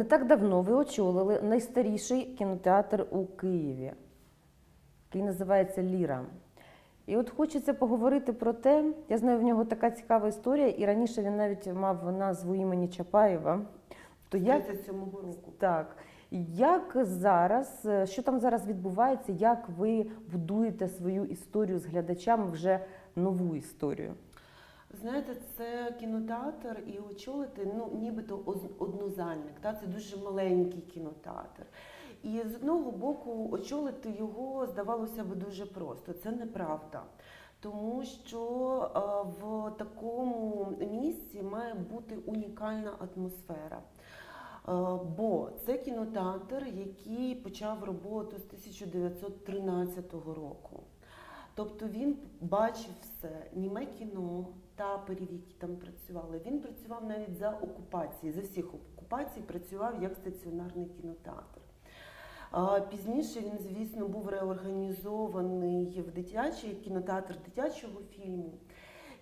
Не так давно ви очолили найстаріший кінотеатр у Києві, який називається Ліра. І от хочеться поговорити про те, я знаю, в нього така цікава історія, і раніше він навіть мав назву імені Чапаєва. То як 37-го року. так, як зараз, е, що там зараз відбувається, як ви будуєте свою історію з глядачами вже нову історію? Знаєте, це кінотеатр і очолити ну нібито однозальник. Та це дуже маленький кінотеатр. І з одного боку очолити його здавалося би дуже просто. Це неправда. Тому що е, в такому місці має бути унікальна атмосфера. Е, Бо це кінотеатр, який почав роботу з 1913 року. Тобто він бачив все, німе кіно, таперів, які там працювали. Він працював навіть за окупації, за всіх окупацій працював як стаціонарний кінотеатр. Пізніше він, звісно, був реорганізований в дитячий кінотеатр дитячого фільму.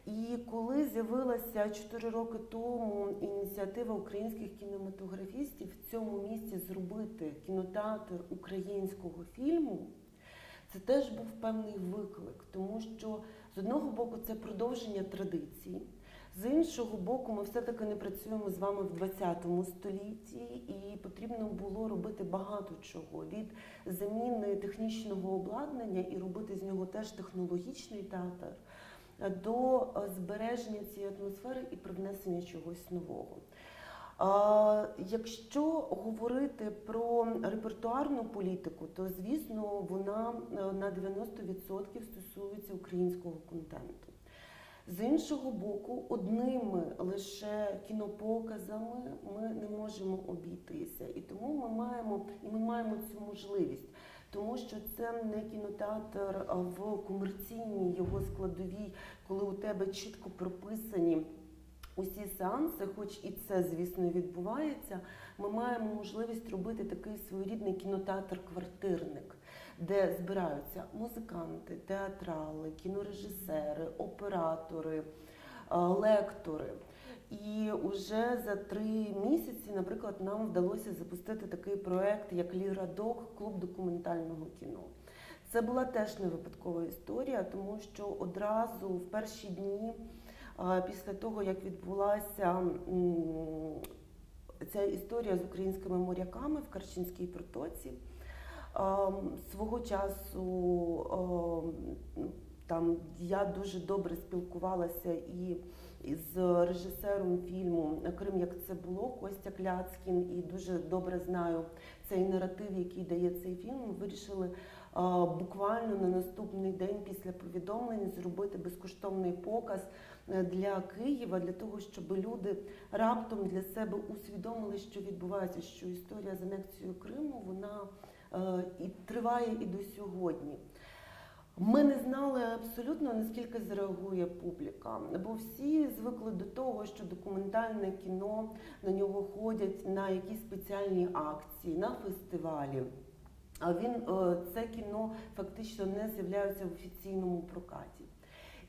І коли з'явилася 4 роки тому ініціатива українських кінематографістів в цьому місці зробити кінотеатр українського фільму, це теж був певний виклик, тому що з одного боку це продовження традицій, з іншого боку, ми все-таки не працюємо з вами в 20 столітті, і потрібно було робити багато чого від заміни технічного обладнання і робити з нього теж технологічний театр до е, збереження цієї атмосфери і привнесення чогось нового. Якщо говорити про репертуарну політику, то звісно вона е, на 90% стосується українського контенту. З іншого боку, одними лише кінопоказами ми не можемо обійтися, і тому ми маємо і ми маємо цю можливість, тому що це не кінотеатр в комерційній його складовій, коли у тебе чітко прописані. Усі сеанси, хоч і це, звісно, відбувається, ми маємо можливість робити такий своєрідний кінотеатр-квартирник, де збираються музиканти, театрали, кінорежисери, оператори, е, лектори. І вже за три місяці, наприклад, нам вдалося запустити такий проект, як Ліра Док, клуб документального кіно. Це була теж не випадкова історія, тому що одразу в перші дні. Після того, як відбулася ця історія з українськими моряками в Карчинській протоці, свого часу там я дуже добре спілкувалася і з режисером фільму Крим, як це було, Костя Кляцкін, і дуже добре знаю цей наратив, який дає цей фільм. Вирішили буквально на наступний день після повідомлень зробити безкоштовний показ для Києва, для того, щоб люди раптом для себе усвідомили, що відбувається, що історія з анексією Криму вона е, і триває і до сьогодні. Ми не знали абсолютно наскільки зреагує публіка, бо всі звикли до того, що документальне кіно на нього ходять на якісь спеціальні акції, на фестивалі. А він е, це кіно фактично не з'являється в офіційному прокаті.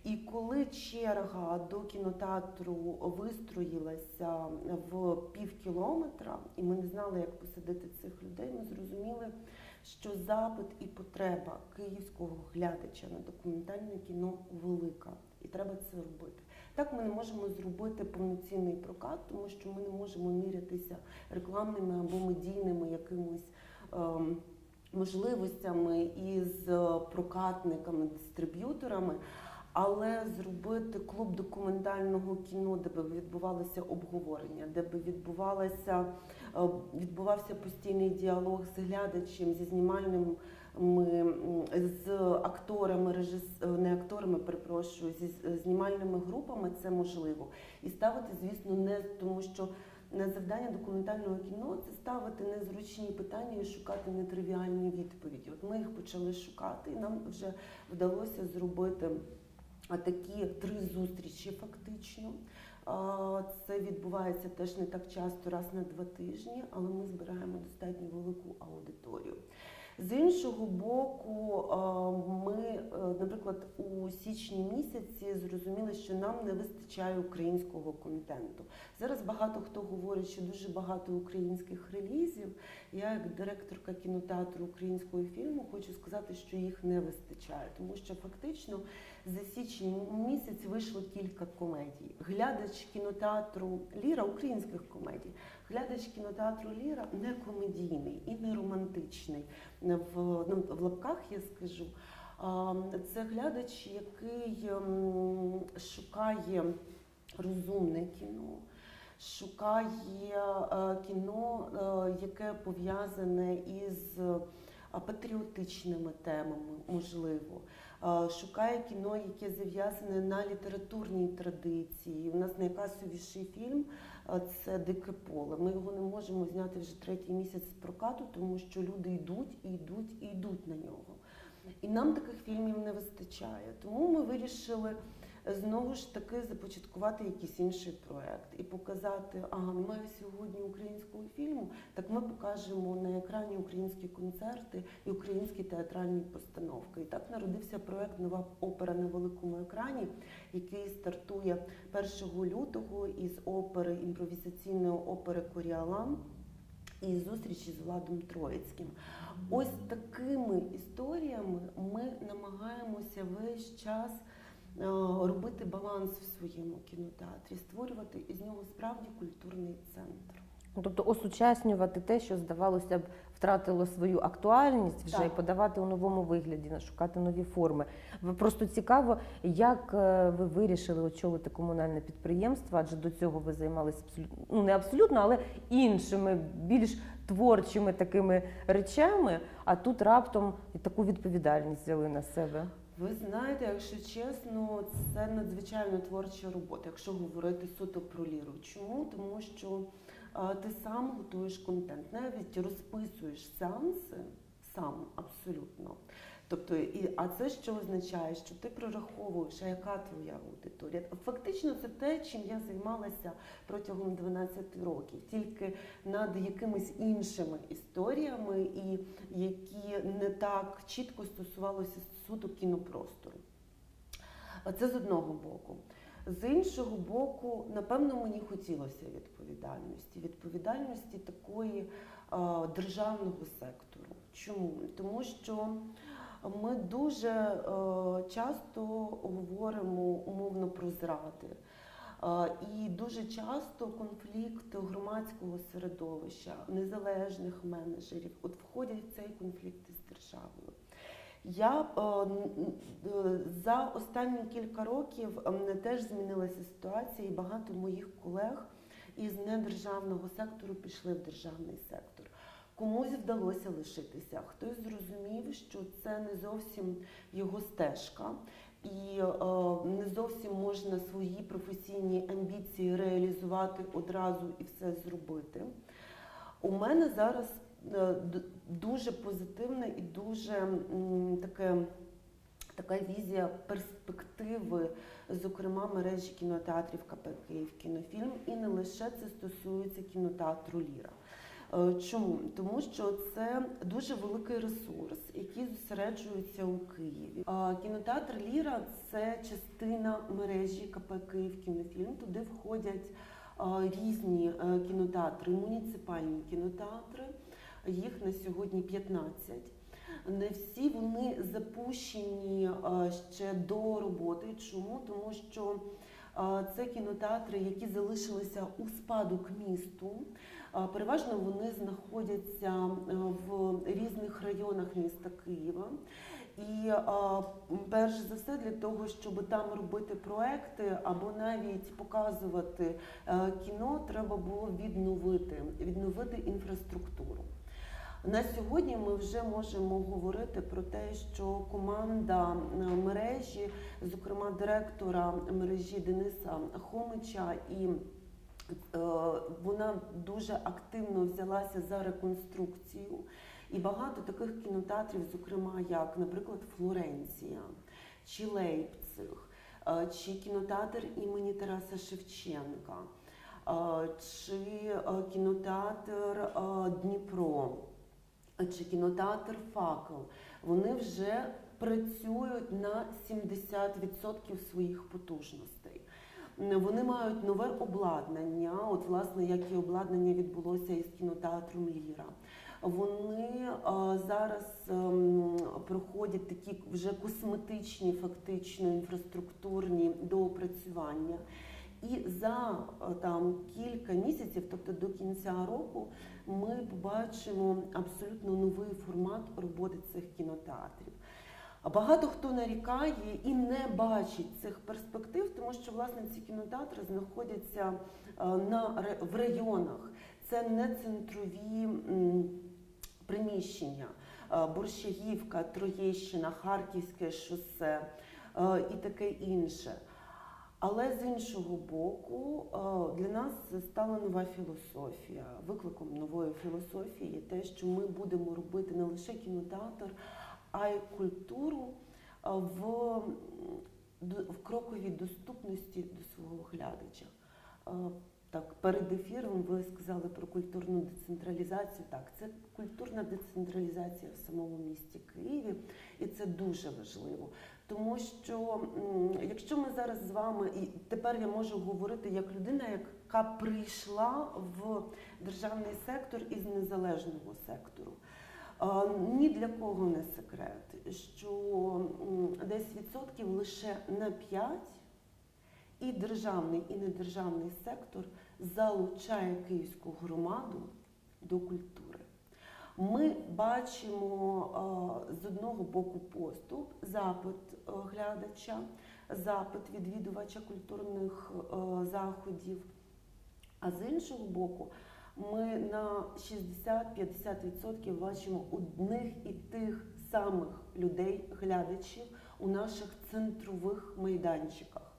І коли черга до кінотеатру вистроїлася в пів кілометра, і ми не знали, як посадити цих людей, ми зрозуміли, що запит і потреба київського глядача на документальне кіно велика, і треба це робити. Так ми не можемо зробити повноцінний прокат, тому що ми не можемо мірятися рекламними або медійними якимось. Ем, Можливостями із е, прокатниками, дистриб'юторами, але зробити клуб документального кіно, де б відбувалося обговорення, де б відбувалося е, відбувався постійний діалог з глядачем, зі знімальним з акторами, режис... не акторами, перепрошую, зі знімальними групами це можливо. І ставити, звісно, не тому, що завдання документального кіно це ставити незручні питання і шукати нетривіальні відповіді. От ми їх почали шукати, і нам вже вдалося зробити такі три зустрічі фактично. Це відбувається теж не так часто, раз на два тижні, але ми збираємо достатньо велику аудиторію. З іншого боку, ми, е, наприклад, січні місяці зрозуміли, що нам не вистачає українського контенту. Зараз багато хто говорить, що дуже багато українських релізів. Я, як директорка кінотеатру українського фільму, хочу сказати, що їх не вистачає, тому що фактично за січень місяць вийшло кілька комедій. Глядач кінотеатру Ліра українських комедій. Глядач кінотеатру Ліра не комедійний і не романтичний. В, ну, в лапках я скажу. Це глядач, який ем, шукає розумне кіно, шукає е, кіно, е, яке пов'язане із е, патріотичними темами, можливо. Шукає кіно, яке зав'язане на літературній традиції. У нас найкасовіший фільм це Дике поле. Ми його не можемо зняти вже третій місяць з прокату, тому що люди йдуть і йдуть і йдуть на нього. І нам таких фільмів не вистачає. Тому ми вирішили е, знову ж таки започаткувати якийсь інший проект і показати, ага, немає сьогодні українського фільму, так ми покажемо на екрані українські концерти і українські театральні постановки. І так народився проект Нова опера на великому екрані, який стартує 1 лютого із опери імпровізаційної опери Коріалан і зустрічі з Владом Троїцьким. Ось такими історіями ми намагаємося весь час е, робити баланс в своєму кінотеатрі, створювати із нього справді культурний центр. Тобто осучаснювати те, що здавалося б втратило свою актуальність вже Так. і подавати у новому вигляді, шукати нові форми. Ви просто цікаво, як е, ви вирішили очолити комунальне підприємство, адже до цього ви займалися абсолютно ну не абсолютно, але іншими, більш творчими такими речами. А тут раптом таку відповідальність взяли на себе. Ви знаєте, якщо чесно, це надзвичайно творча робота, якщо говорити суто про ліру. Чому? Тому що ти сам готуєш контент, навіть розписуєш сеанси сам абсолютно. Тобто, і, а це що означає, що ти прораховуєш, а яка твоя аудиторія? Фактично, це те, чим я займалася протягом 12 років, тільки над якимись іншими історіями, і які не так чітко стосувалися суто кінопростору. Це з одного боку. З іншого боку, напевно, мені хотілося відповідальності, відповідальності такої а, державного сектору. Чому? Тому що ми дуже е, часто говоримо умовно про зради. І дуже часто конфлікт громадського середовища, незалежних менеджерів, от входять в цей конфлікт із державою. Я е, е, за останні кілька років ем, теж змінилася ситуація, і багато моїх колег із недержавного сектору пішли в державний сектор. Комусь вдалося лишитися, хтось зрозумів, що це не зовсім його стежка, і е, не зовсім можна свої професійні амбіції реалізувати одразу і все зробити. У мене зараз е, дуже позитивне і дуже таке. Така візія перспективи, зокрема мережі кінотеатрів КП Київ кінофільм, і не лише це стосується кінотеатру Ліра. Е, Чому? Тому що це дуже великий ресурс, який зосереджується у Києві. Е, Кінотеатр Ліра це частина мережі КП Київ кінофільм. Туди входять е, різні е, кінотеатри, муніципальні кінотеатри. Їх на сьогодні 15. Не всі вони запущені е, ще до роботи. Чому? Тому що е, це кінотеатри, які залишилися у спадок місту. Е, Переважно вони знаходяться в різних районах міста Києва. І перш за все для того, щоб там робити проекти або навіть показувати кіно, треба було відновити, відновити інфраструктуру. На сьогодні ми вже можемо говорити про те, що команда е, мережі, зокрема директора мережі Дениса Хомича, і е, вона дуже активно взялася за реконструкцію. І багато таких кінотеатрів, зокрема, як, наприклад, Флоренція чи Лейпциг, е, чи кінотеатр імені Тараса Шевченка, чи кінотеатр Дніпро. Чи кінотеатр Факел, вони вже працюють на 70% своїх потужностей. Вони мають нове обладнання, от власне, як і обладнання відбулося із кінотеатром Ліра. Вони зараз ем, проходять такі вже косметичні, фактично інфраструктурні доопрацювання. І за е, там кілька місяців, тобто до кінця року, ми побачимо абсолютно новий формат роботи цих кінотеатрів. Багато хто нарікає і не бачить цих перспектив, тому що власне ці кінотеатри знаходяться е, на в районах. Це не центрові приміщення. Е, Борщагівка, Троєщина, Харківське шосе і таке інше. Але з іншого боку, е, для нас стала нова філософія. Викликом нової філософії є те, що ми будемо робити не лише кінотеатр, а й культуру е, в, в кроковій доступності до свого глядача. Е, Так, перед ефіром ви сказали про культурну децентралізацію. Так, це культурна децентралізація в самому місті Києві, і це дуже важливо. Тому що якщо ми зараз з вами, і тепер я можу говорити як людина, яка прийшла в державний сектор із незалежного сектору. Ні для кого не секрет, що десь відсотків лише на 5 і державний, і недержавний сектор залучає київську громаду до культури. Ми бачимо з одного боку поступ, запит глядача, запит відвідувача культурних заходів. А з іншого боку, ми на 60-50% бачимо одних і тих самих людей, глядачів у наших центрових майданчиках.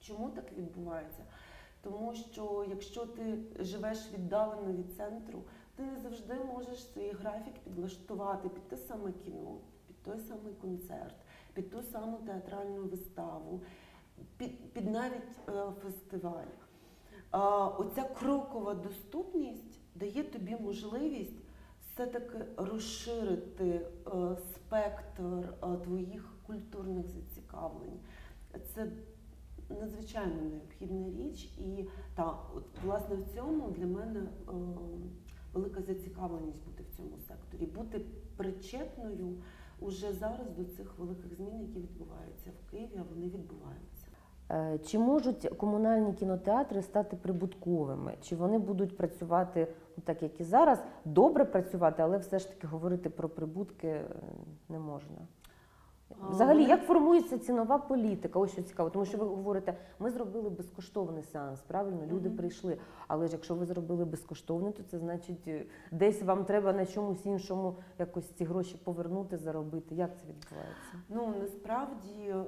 Чому так відбувається? Тому що якщо ти живеш віддалено від центру, ти завжди можеш свій графік підлаштувати під те саме кіно, під той самий концерт, під ту саму театральну виставу, під, під навіть е, фестиваль. А, оця крокова доступність дає тобі можливість все-таки розширити е, спектр е, твоїх культурних зацікавлень. Це надзвичайно необхідна річ, і та от власне в цьому для мене е, велика зацікавленість бути в цьому секторі, бути причетною уже зараз до цих великих змін, які відбуваються в Києві, а вони відбуваються. Е, Чи можуть комунальні кінотеатри стати прибутковими? Чи вони будуть працювати ну, так, як і зараз, добре працювати, але все ж таки говорити про прибутки е, не можна? Взагалі, як формується цінова політика? Ось що цікаво, тому що ви говорите, ми зробили безкоштовний сеанс, правильно? Люди Мгм. прийшли. Але ж якщо ви зробили безкоштовний, то це значить е, десь вам треба на чомусь іншому якось ці гроші повернути, заробити. Як це відбувається? Ну насправді е,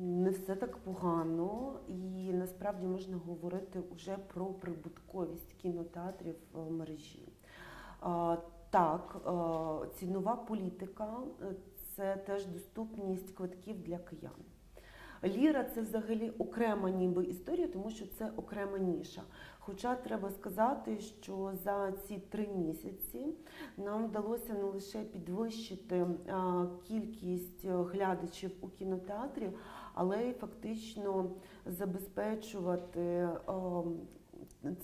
не все так погано, і насправді можна говорити вже про прибутковість кінотеатрів в мережі. Так, е, цінова політика це теж доступність квитків для киян. Ліра це взагалі окрема ніби історія, тому що це окрема ніша. Хоча треба сказати, що за ці три місяці нам вдалося не лише підвищити кількість е, глядачів у кінотеатрі, але й фактично забезпечувати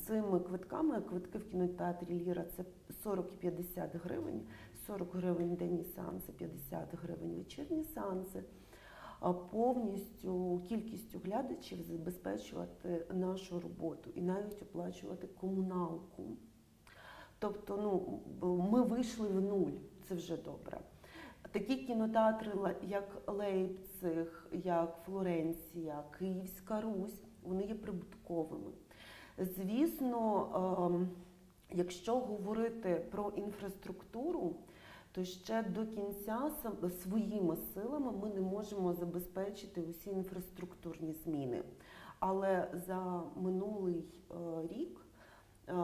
цими квитками. Квитки в кінотеатрі Ліра це 40 і 50 гривень, 40 гривень денні сеанси, 50 гривень вечірні сеанси. Повністю кількістю глядачів забезпечувати нашу роботу і навіть оплачувати комуналку. Тобто, ну ми вийшли в нуль, це вже добре. Такі кінотеатри, як Лейпциг, як Флоренція, Київська Русь, вони є прибутковими. Звісно, ем, якщо говорити про інфраструктуру, то ще до кінця своїми силами ми не можемо забезпечити усі інфраструктурні зміни. Але за минулий е, рік е,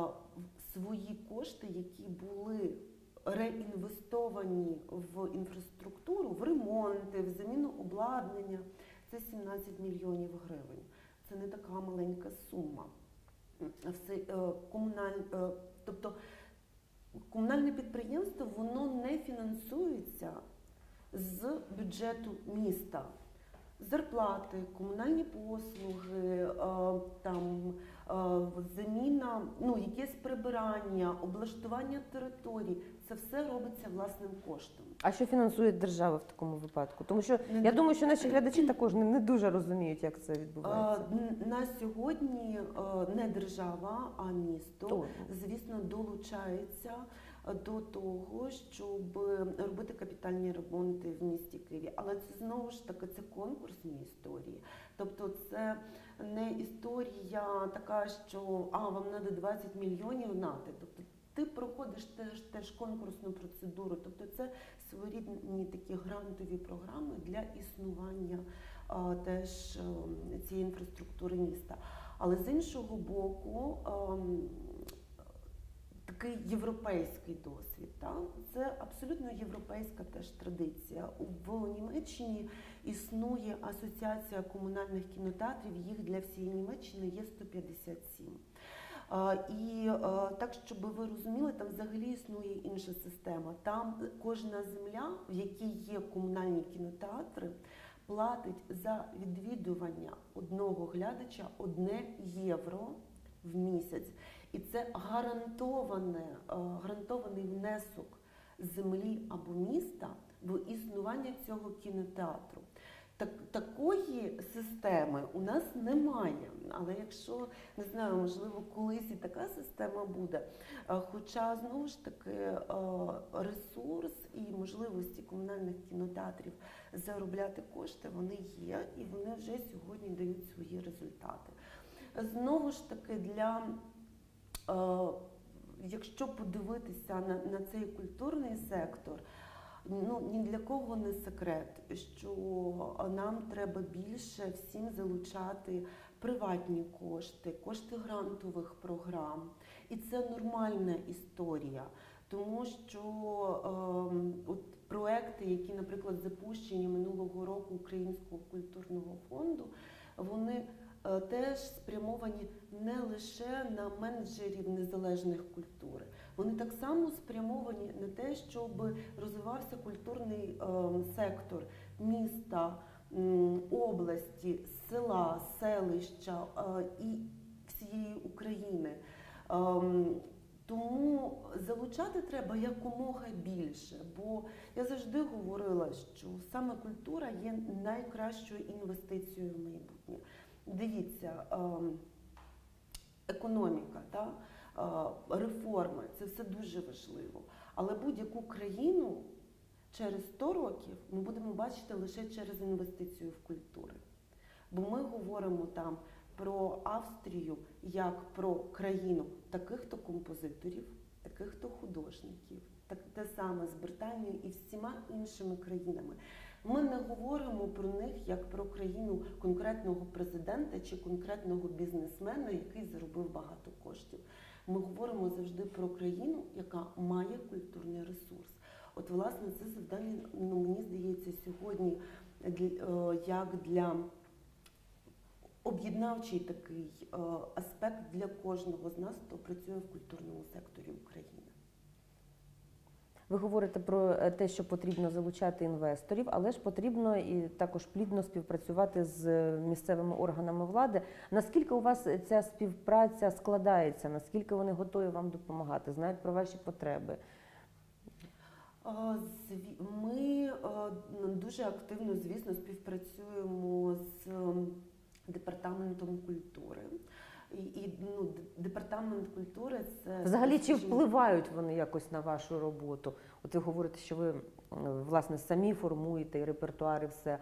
свої кошти, які були реінвестовані в інфраструктуру, в ремонти, в заміну обладнання, це 17 мільйонів гривень. Це не така маленька сума. Все, е, комуналь, тобто комунальне підприємство воно не фінансується з бюджету міста. Зарплати, комунальні послуги, е, там е, заміна, ну якесь прибирання, облаштування територій це все робиться власним коштом. А що фінансує держава в такому випадку? Тому що Не я думаю, що наші глядачі також не, не дуже розуміють, як це відбувається. На сьогодні е, не держава, а місто. То, звісно, долучається е, до того, щоб робити капітальні ремонти в місті Києві. Але це знову ж таки це конкурсні історії. Тобто, це не історія така, що а вам треба 20 мільйонів нати. Тобто ти проходиш теж теж конкурсну процедуру. Тобто це своєрідні такі грантові програми для існування а, теж ем, цієї інфраструктури міста. Але з іншого боку, ем, такий європейський досвід. Та? Це абсолютно європейська теж традиція. В Німеччині існує асоціація комунальних кінотеатрів, їх для всієї Німеччини є 157. І е, так, щоб ви розуміли, там взагалі існує інша система. Там кожна земля, в якій є комунальні кінотеатри, платить за відвідування одного глядача одне євро в місяць. І це е, гарантований внесок землі або міста в існування цього кінотеатру. Так, такої системи у нас немає. Але якщо не знаю, можливо, колись і така система буде. Е, Хоча знову ж таки е, ресурс і можливості комунальних кінотеатрів заробляти кошти вони є, і вони вже сьогодні дають свої результати. Знову ж таки, для е, якщо подивитися на, на цей культурний сектор, ну ні для кого не секрет, що нам треба більше всім залучати приватні кошти, кошти грантових програм. І це нормальна історія, тому що ем, от проекти, які, наприклад, запущені минулого року Українського культурного фонду, вони е, теж спрямовані не лише на менеджерів незалежних культури. Вони так само спрямовані на те, щоб розвивався культурний ем, сектор міста, області, села, селища е, і всієї України. Ем, Тому залучати треба якомога більше, бо я завжди говорила, що саме культура є найкращою інвестицією в майбутнє. Дивіться, ем, економіка, е, реформи це все дуже важливо. Але будь-яку країну через 100 років ми будемо бачити лише через інвестицію в культуру. Бо ми говоримо там про Австрію як про країну таких-то композиторів, таких-то художників, так те саме з Британією і всіма іншими країнами. Ми не говоримо про них як про країну конкретного президента чи конкретного бізнесмена, який заробив багато коштів. Ми говоримо завжди про країну, яка має культурний ресурс. От, власне, це завдання, ну мені здається, сьогодні е, як для об'єднавчий такий е, аспект для кожного з нас, хто працює в культурному секторі України. Ви говорите про е, те, що потрібно залучати інвесторів, але ж потрібно і також плідно співпрацювати з е, місцевими органами влади. Наскільки у вас ця співпраця складається? Наскільки вони готові вам допомагати? Знають про ваші потреби? Ми дуже активно, звісно, співпрацюємо з департаментом культури. І, і ну, департамент культури це Взагалі, чи впливають вони якось на вашу роботу? От ви говорите, що ви власне самі формуєте і репертуар, і все.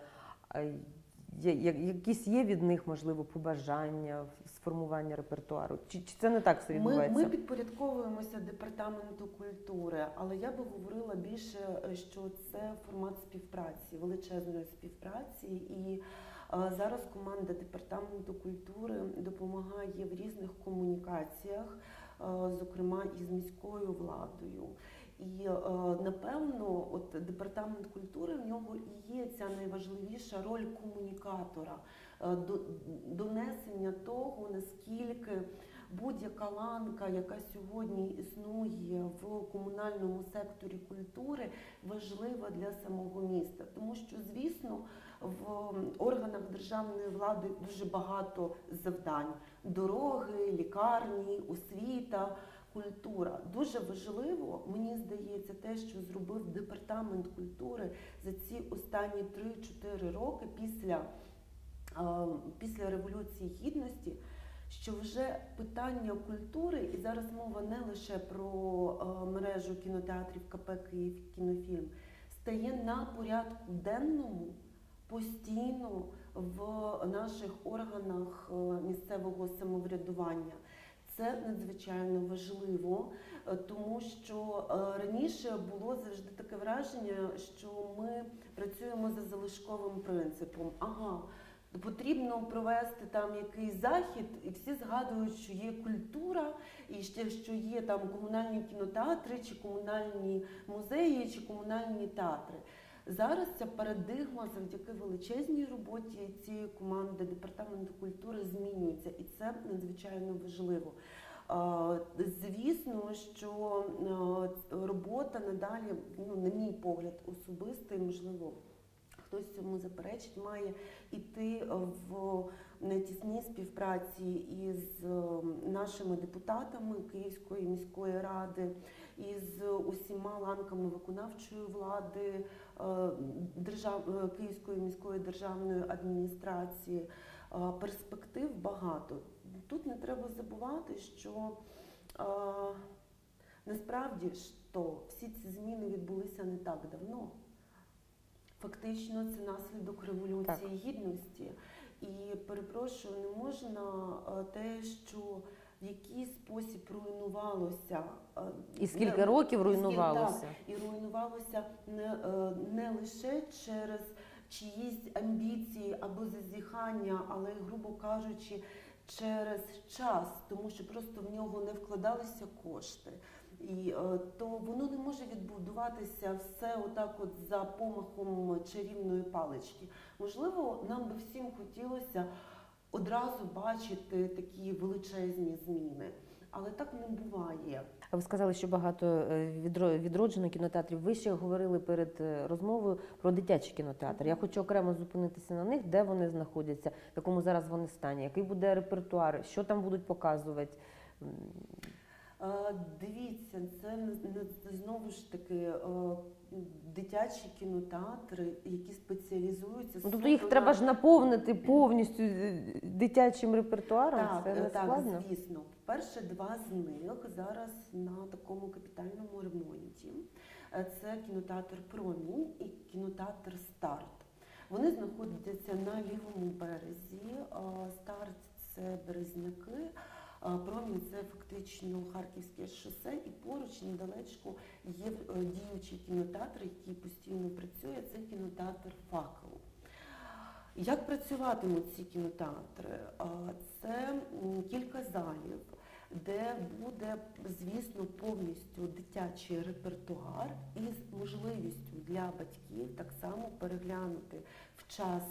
Є- Якісь є від них, можливо, побажання з формування репертуару? Чи, чи це не так все Ми, відбувається? ми підпорядковуємося департаменту культури, але я би говорила більше, е, що це формат співпраці, величезної співпраці. І зараз команда департаменту культури допомагає в різних комунікаціях, зокрема із міською владою. І напевно, от департамент культури в нього і є ця найважливіша роль комунікатора, до- донесення того, наскільки будь-яка ланка, яка сьогодні існує в комунальному секторі культури, важлива для самого міста, тому що, звісно, в органах державної влади дуже багато завдань: дороги, лікарні, освіта. Культура дуже важливо, мені здається, те, що зробив департамент культури за ці останні 3-4 роки після, після Революції Гідності, що вже питання культури, і зараз мова не лише про мережу кінотеатрів КП Київ кінофільм, стає на порядку денному постійно в наших органах е, місцевого самоврядування. Це надзвичайно важливо, е, тому що е, раніше було завжди таке враження, що ми працюємо за залишковим принципом. Ага, потрібно провести там якийсь захід, і всі згадують, що є культура, і ще що є там комунальні кінотеатри, чи комунальні музеї, чи комунальні театри. Зараз ця парадигма завдяки величезній роботі цієї команди департаменту культури змінюється, і це надзвичайно важливо. Звісно, що робота надалі, ну, на мій погляд, особистий, можливо, хтось цьому заперечить, має йти в тісній співпраці із нашими депутатами Київської міської ради, із усіма ланками виконавчої влади е, держав... е, Київської міської державної адміністрації. Е, Перспектив багато. Тут не треба забувати, що насправді що всі ці зміни відбулися не так давно. Фактично, це наслідок революції гідності. І перепрошую, не можна те, що в який спосіб руйнувалося е, І скільки не- років руйнувалося? так, і руйнувалося не, е, не лише через чиїсь амбіції або зазіхання, але, грубо кажучи, через час, тому що просто в нього не вкладалися кошти. І е, то воно не може відбудуватися все отак, от за помахом чарівної палички. Можливо, нам би всім хотілося одразу бачити такі величезні зміни, але так не буває. А Ви сказали, що багато е, відроджено кінотеатрів. Ви ще говорили перед е, розмовою про дитячі кінотеатри. Я хочу окремо зупинитися на них, де вони знаходяться, в якому зараз вони стані, який буде репертуар, що там будуть показувати. Е, Дивіться, це знову ж таки е, дитячі кінотеатри, які спеціалізуються Ну, тобто їх треба ж наповнити повністю дитячим репертуаром. Так, Це не так, складно. звісно. Перше два з них зараз на такому капітальному ремонті. Е, Це кінотеатр Промінь і кінотеатр Старт. Вони знаходяться на лівому березі. Старт це Березняки. Промінь це фактично Харківське шосе, і поруч недалечко є е, діючий кінотеатр, який постійно працює. Це кінотеатр Факел. Як працюватимуть ці кінотеатри? Це кілька залів, де буде, звісно, повністю дитячий репертуар із можливістю для батьків так само переглянути в час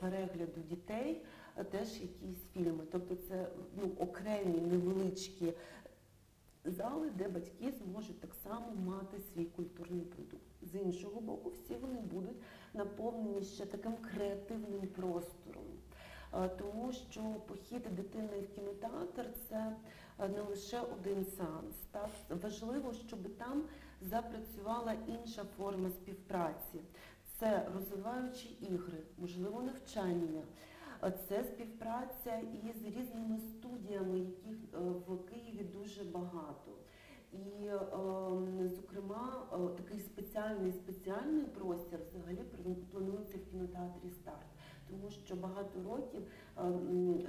перегляду дітей е, теж якісь фільми. Тобто це ну, окремі невеличкі зали, де батьки зможуть так само мати свій культурний продукт. З іншого боку, всі вони будуть наповнені ще таким креативним простором. Тому що похід дитини в кінотеатр це не лише один сеанс. Так? Важливо, щоб там запрацювала інша форма співпраці. Це розвиваючі ігри, можливо, навчання. Це співпраця із різними студіями, яких е, в Києві дуже багато. І, е, зокрема, е, такий спеціальний спеціальний простір взагалі планується в кінотеатрі Старт, тому що багато років е,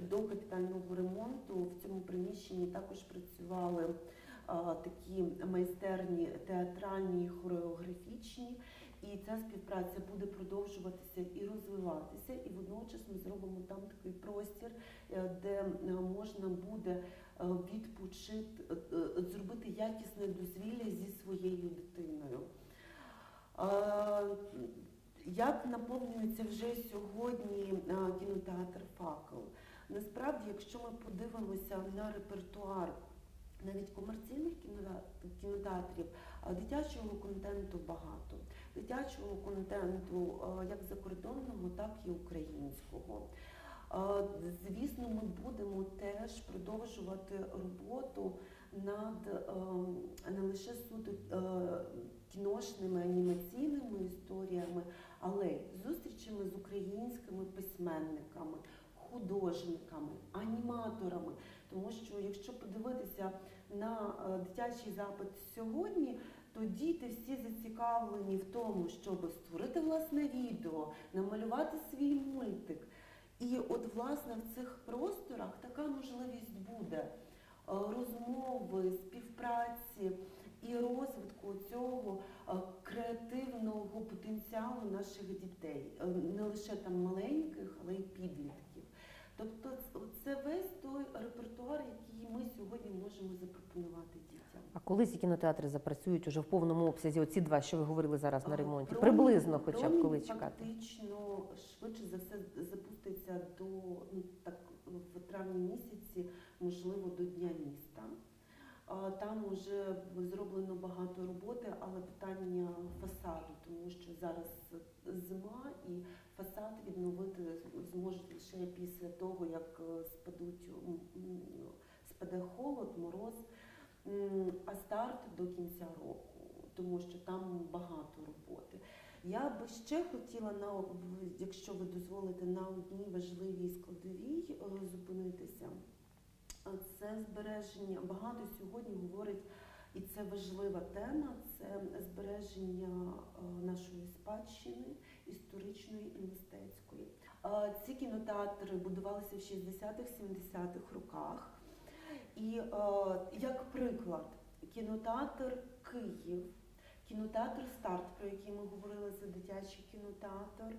до капітального ремонту в цьому приміщенні також працювали е, такі майстерні театральні і хореографічні. І ця співпраця буде продовжуватися і розвиватися, і водночас ми зробимо там такий простір, е, де е, можна буде е, відпочити, зробити якісне дозвілля зі своєю дитиною. Як наповнюється вже сьогодні кінотеатр Факел? Насправді, якщо ми подивимося на репертуар навіть комерційних кінотеатрів, дитячого контенту багато. Дитячого контенту е, як закордонного, так і українського. Е, Звісно, ми будемо теж продовжувати роботу над е, не лише суто кіношними анімаційними історіями, але й зустрічами з українськими письменниками, художниками, аніматорами. Тому що якщо подивитися на е, дитячий запит сьогодні, то діти всі зацікавлені в тому, щоб створити власне відео, намалювати свій мультик. І от власне в цих просторах така можливість буде е, розмови, співпраці і розвитку цього е, креативного потенціалу наших дітей, не лише там маленьких, але й підлітків. Тобто це весь той репертуар, який ми сьогодні можемо запропонувати дітям. А коли ці кінотеатри запрацюють уже в повному обсязі, оці два, що ви говорили зараз на ремонті? Промінь- Приблизно, хоча б коли чекати? Фактично швидше за все запуститься до ну так в травні місяці, можливо, до Дня міста. Там вже зроблено багато роботи, але питання фасаду, тому що зараз зима і фасад відновити зможуть лише після того, як е, спадуть спаде холод, мороз. А старт до кінця року, тому що там багато роботи. Я би ще хотіла на якщо ви дозволите на одній важливій складовій е, зупинитися. Це збереження. Багато сьогодні говорить, і це важлива тема. Це збереження е, нашої спадщини історичної і мистецької. Е, Ці кінотеатри будувалися в 60-х-70-х роках. І е, як приклад, кінотеатр Київ, кінотеатр Старт, про який ми говорили, це дитячий кінотеатр.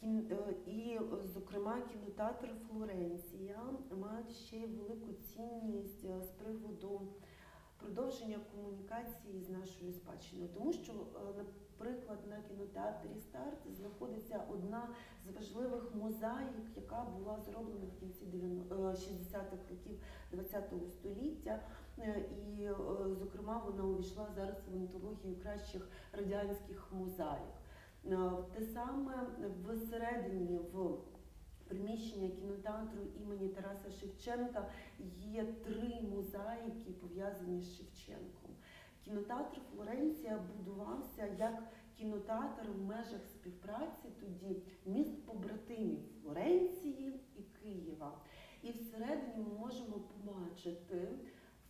Кін- е, І, зокрема, кінотеатр Флоренція мають ще велику цінність е, з приводу продовження комунікації з нашою спадщиною, тому що, е, наприклад, на кінотеатрі Старт знаходиться одна з важливих мозаїк, яка була зроблена в кінці 90 е, 60-х років ХХ століття. І, зокрема, вона увійшла зараз в антологію кращих радянських мозаїк. Е, Те саме всередині в приміщення кінотеатру імені Тараса Шевченка є три мозаїки, пов'язані з Шевченком. Кінотеатр Флоренція будувався як кінотеатр в межах співпраці тоді міст побратимів Флоренції і Києва. І всередині ми можемо побачити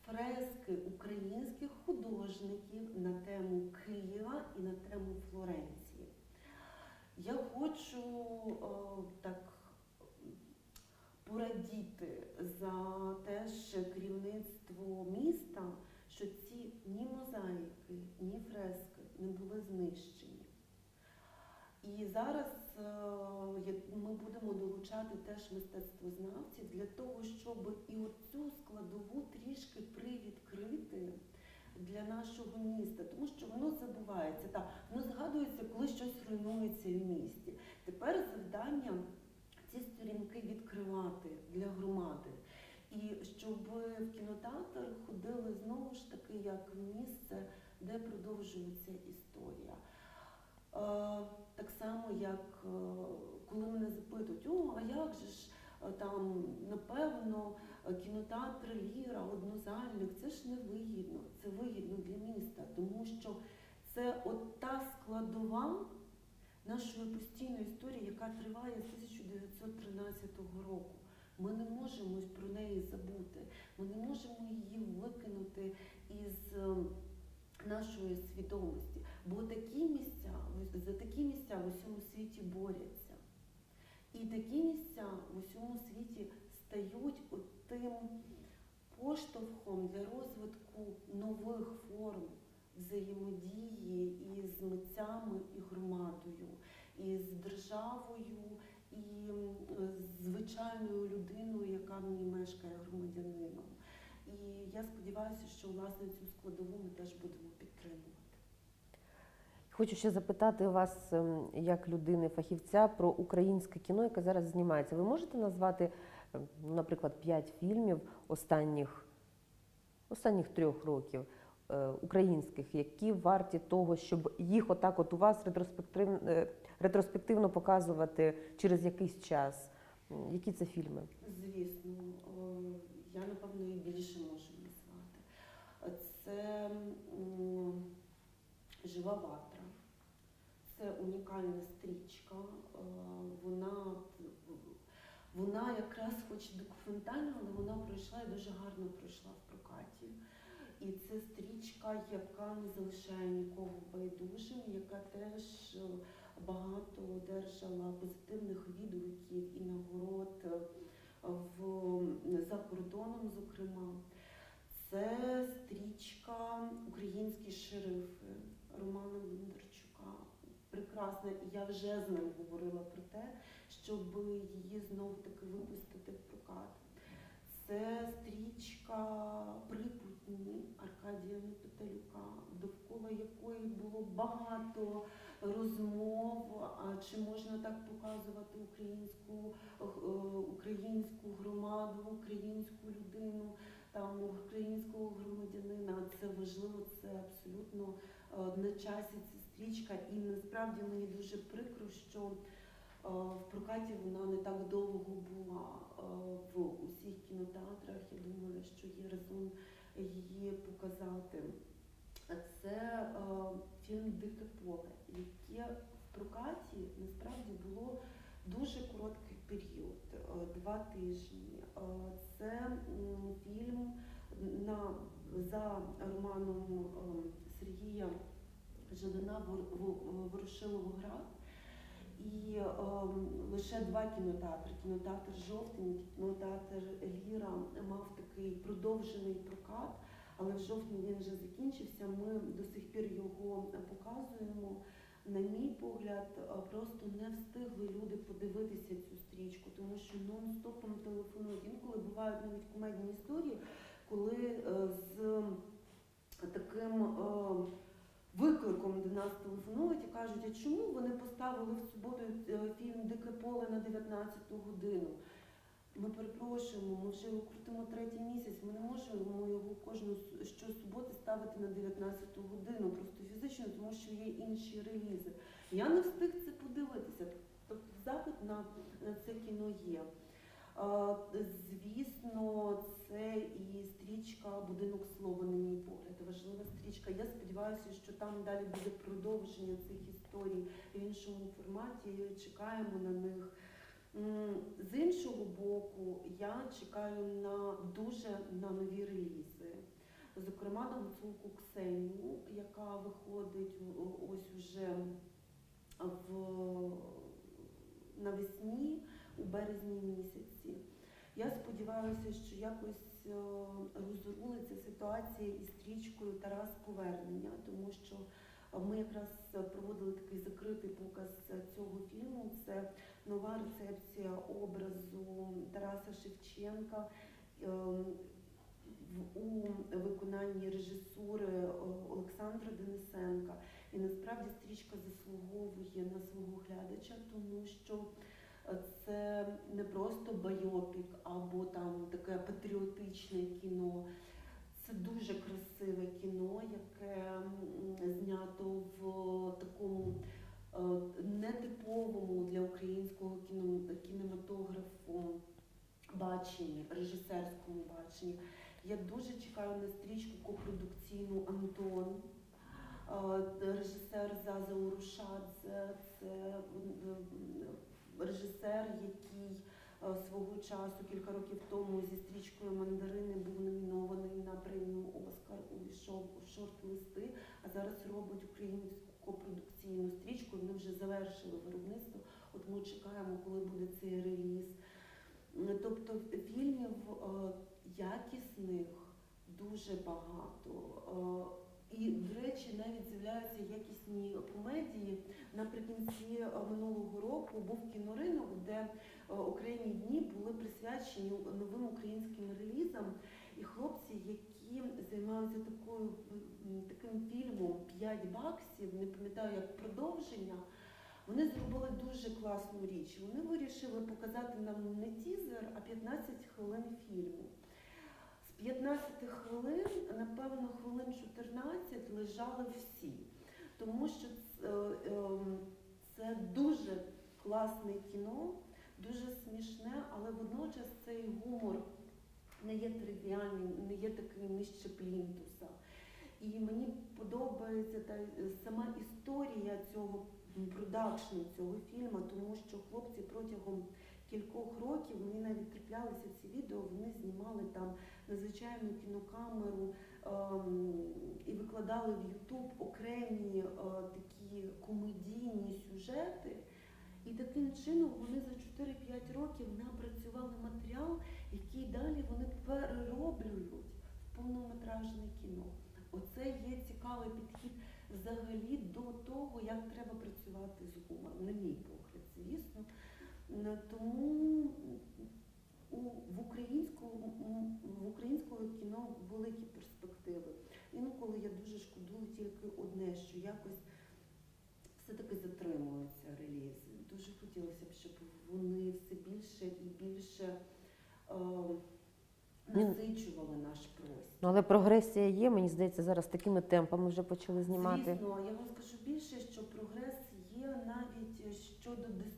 фрески українських художників на тему Києва і на тему Флоренції. Я хочу е, так порадіти за теж керівництво міста, що ці ні мозаїки, ні фрески не були знищені. І зараз е, ми будемо долучати теж мистецтвознавців для того, щоб і оцю складову трішки привідкрити для нашого міста, тому що воно забувається. Так, воно згадується, коли щось руйнується в місті. Тепер завдання ці сторінки відкривати для громади. І щоб в кінотеатр ходили знову ж таки як місце, де продовжується історія. Е, Так само, як е, коли мене запитують, о, а як же ж там, напевно, е, кінотеатр Ліра, однозальник, це ж не вигідно, це вигідно для міста, тому що це от та складова нашої постійної історії, яка триває з 1913 року. Ми не можемо про неї забути, ми не можемо її викинути із е, нашої свідомості. Бо такі місця, за такі місця в усьому світі борються. І такі місця в усьому світі стають тим поштовхом для розвитку нових форм взаємодії із митцями і громадою, із державою і з звичайною людиною, яка в ній мешкає громадянином. І я сподіваюся, що власне цю складову ми теж будемо підтримувати. Хочу ще запитати вас, ем, як людини фахівця, про українське кіно, яке зараз знімається. Ви можете назвати, ем, наприклад, п'ять фільмів останніх, останніх трьох років е, українських, які варті того, щоб їх отак от у вас ретроспективно, ретроспективно показувати через якийсь час? Які це фільми? Звісно, я напевно і більше можу назвати. Це жива ватра, це унікальна стрічка. е, Вона, вона якраз хоч документальна, але вона пройшла і дуже гарно пройшла в прокаті. І це стрічка, яка не залишає нікого байдужим, яка теж е, багато одержала позитивних відгуків і нагород е, в, за кордоном, зокрема. Це стрічка Українські шерифи Романа Бондарчука. Прекрасна, і я вже з ним говорила про те, щоб її знову таки випустити в прокат. Це стрічка Припутні Аркадія Непетелюка, довкола якої було багато розмов, а чи можна так показувати українську, е, українську громаду, українську людину, там українського громадянина. Це важливо, це абсолютно е, на часі ця стрічка. І насправді мені дуже прикро, що е, в прокаті вона не так довго була е, в усіх кінотеатрах. Я думаю, що є резон її показати. Це е, фільм Дике поле, яке в прокаті насправді було дуже короткий період, два тижні. Це фільм на, за романом е, Сергія Жилина «Вор- Во- Ворошиловоград. І е, лише два кінотеатри. Кінотеатр Жовтень, кінотеатр Ліра мав такий продовжений прокат, але в жовтні він вже закінчився. Ми до сих пір його показуємо. На мій погляд, е, просто не встигли люди подивитися цю стрічку, тому що нон-стопом телефонують. Інколи бувають навіть кумедні історії, коли е, з таким е, викликом до нас телефонують і кажуть, а чому вони поставили в суботу е, фільм Дике поле на 19 годину? Ми перепрошуємо, ми вже його крутимо третій місяць. Ми не можемо його кожну щосуботи ставити на 19 годину, просто фізично, тому що є інші релізи. Я не встиг це подивитися. Тобто запит на, на це кіно є. Е, Звісно, це і стрічка Будинок слова, на мій погляд, важлива стрічка. Я сподіваюся, що там далі буде продовження цих історій в іншому форматі. Чекаємо на них. З іншого боку, я чекаю на дуже на нові релізи. Зокрема, на гуцулку Ксенію, яка виходить ось уже в навесні, у березні місяці. Я сподіваюся, що якось е, розрулиться ситуація із стрічкою Тарас Повернення, тому що ми якраз проводили такий закритий показ цього фільму. Це нова рецепція образу Тараса Шевченка е, у виконанні режисури е, Олександра Денисенка. І насправді стрічка заслуговує на свого глядача, тому що це не просто байопік або там таке патріотичне кіно. Це дуже красиве кіно, яке знято в такому е, нетиповому для українського кінематографу баченні, режисерському баченні. Я дуже чекаю на стрічку копродукційну Антон. Е, Режисер Заза Урушадзе, це режисер, який е, свого часу, кілька років тому, зі стрічкою Мандарини був номінований на премію Оскар, увійшов у шорт-листи, а зараз робить українську копродукційну стрічку. Вони вже завершили виробництво. От ми чекаємо, коли буде цей реліз. Тобто фільмів е, якісних дуже багато. І, до речі, навіть з'являються якісні комедії. Наприкінці е, минулого року був кіноринок, де е, окремі дні були присвячені новим українським релізам. І хлопці, які займаються такою таким фільмом 5 баксів, не пам'ятаю як продовження. Вони зробили дуже класну річ. Вони вирішили показати нам не тізер, а 15 хвилин фільму. З 15 хвилин, напевно, хвилин 14 лежали всі, тому що це, е, ем, це дуже класне кіно, дуже смішне, але водночас цей гумор не є тривіальним, не є таким нижче плінтуса. І мені подобається та е, сама історія цього продакшну цього фільму, тому що хлопці протягом кількох років мені навіть траплялися ці відео, вони знімали там надзвичайну кінокамеру ем, і викладали в Ютуб окремі е, такі комедійні сюжети. І таким чином вони за 4-5 років напрацювали матеріал, який далі вони перероблюють в повнометражне кіно. Оце є цікавий підхід взагалі до того, як треба працювати з гумором, на мій погляд, звісно. Н- Тому у, в, українському, в українського кіно великі перспективи. Інколи я дуже шкодую тільки одне, що якось все-таки затримуються релізи. Дуже хотілося б, щоб вони все більше і більше е, насичували наш простір. Ну, але прогресія є, мені здається, зараз такими темпами вже почали знімати. Звісно, я вам скажу більше, що прогрес є навіть щодо дистриб'юторів.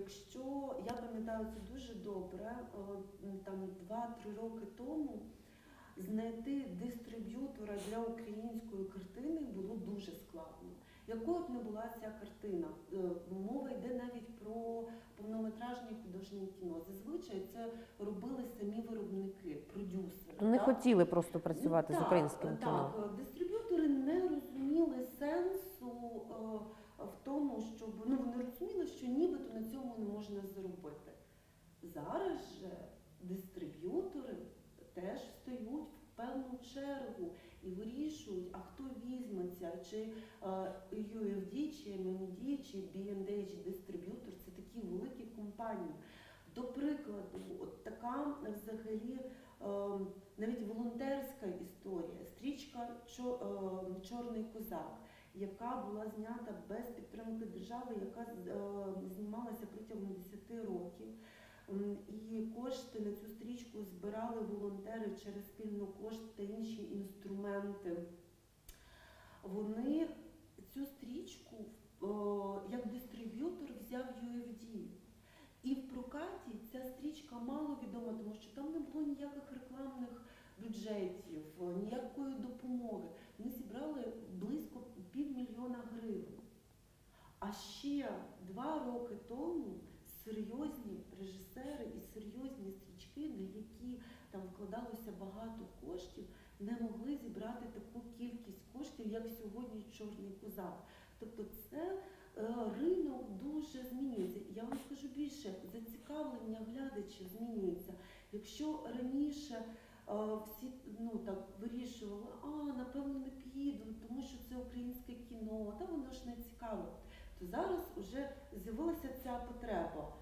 Якщо я пам'ятаю це дуже добре, там 2-3 роки тому знайти дистриб'ютора для української картини було дуже складно. Якою б не була ця картина, Е, мова йде навіть про повнометражне художнє кіно. Зазвичай це робили самі виробники, продюсери. Не так? хотіли просто працювати Ну, з так, українським кіно. Так, дистриб'ютори не розуміли сенсу е, в тому, щоб ну вони розуміли, що нібито на цьому не можна заробити. Зараз же дистриб'ютори теж стають в певну чергу і вирішують, а хто візьметься, чи е, UFD, чи MMD, чи B&H дистриб'ютор це такі великі компанії. До прикладу, от така взагалі е, навіть волонтерська історія, стрічка е, Чорний козак, яка була знята без підтримки держави, яка е, знімалася протягом 10 років. І кошти на цю стрічку збирали волонтери через спільну кошт та інші інструменти. Вони цю стрічку як дистриб'ютор взяв UFD. І в прокаті ця стрічка мало відома, тому що там не було ніяких рекламних бюджетів, ніякої допомоги. Вони зібрали близько півмільйона гривень. А ще два роки тому серйозні режисери і серйозні стрічки, на які там вкладалося багато коштів, не могли зібрати таку кількість коштів, як сьогодні Чорний козак. Тобто це е, ринок дуже змінюється. Я вам скажу більше, зацікавлення глядачів змінюється. Якщо раніше всі ну так вирішували, а напевно не піду, тому що це українське кіно, та воно ж не цікаво. То зараз вже з'явилася ця потреба.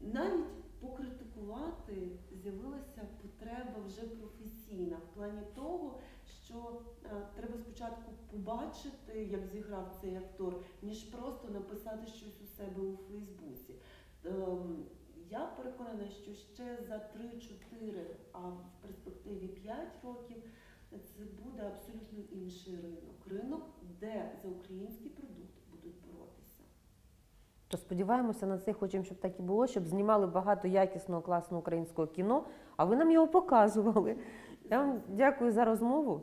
Навіть покритикувати з'явилася потреба вже професійна в плані того, що е, треба спочатку побачити, як зіграв цей актор, ніж просто написати щось у себе у Фейсбуці. Ем, я переконана, що ще за 3-4, а в перспективі 5 років це буде абсолютно інший ринок. Ринок, де за український продукт будуть боротися. То сподіваємося на це, хочемо, щоб так і було, щоб знімали багато якісного, класного українського кіно, а ви нам його показували. Я вам дякую за розмову.